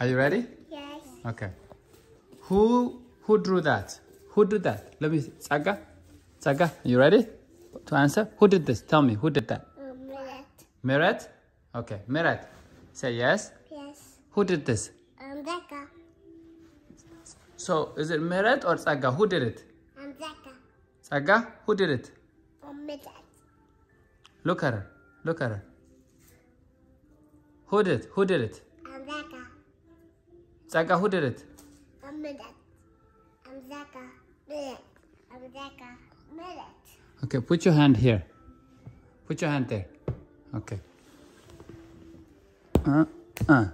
Are you ready? Yes. Okay. Who who drew that? Who did that? Let me see. Saga? Saga, are you ready to answer? Who did this? Tell me, who did that? Omelette. Meret? Okay, Meret. Say yes. Yes. Who did this? Um, Zaka. So, is it Meret or Saga? Who did it? Um, Zaka. Saga? Who did it? Omelette. Look at her. Look at her. Who did? It? Who did it? Zaka. Who did it? Omelette. Um, Zaka. Millet. Um, Zaka. Millet. Okay, put your hand here. Put your hand there. Okay. Uh, uh.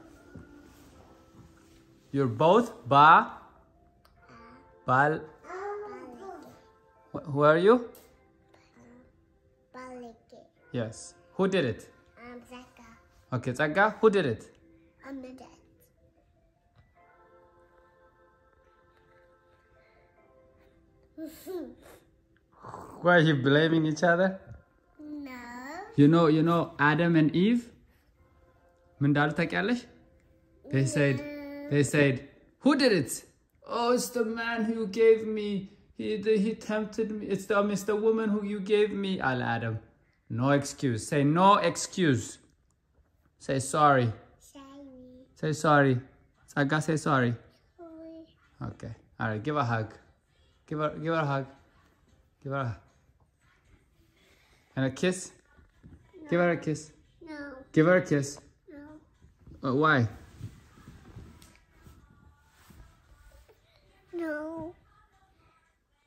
You're both ba, bal. Wh- Who are you? Baliki. Yes. Who did it? Um, Zaka. Okay, Zaka, who did it? Omelette. Why are you blaming each other? No. You know, you know Adam and Eve? They said, they said, who did it? Oh, it's the man who gave me. He, he tempted me. It's the, it's the woman who you gave me, Al Adam. No excuse. Say no excuse. Say sorry. Sorry. Say sorry. Saga, say sorry. Sorry. Okay. All right. Give a hug. Give her, give her a hug. Give her a and a kiss. Give her a kiss. No. Give her a kiss. No. Uh, why? No.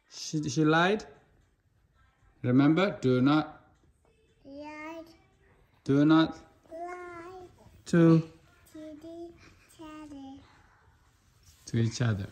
She she lied. Remember, do not Light. do not Lie. to Kitty. Chatty. to each other.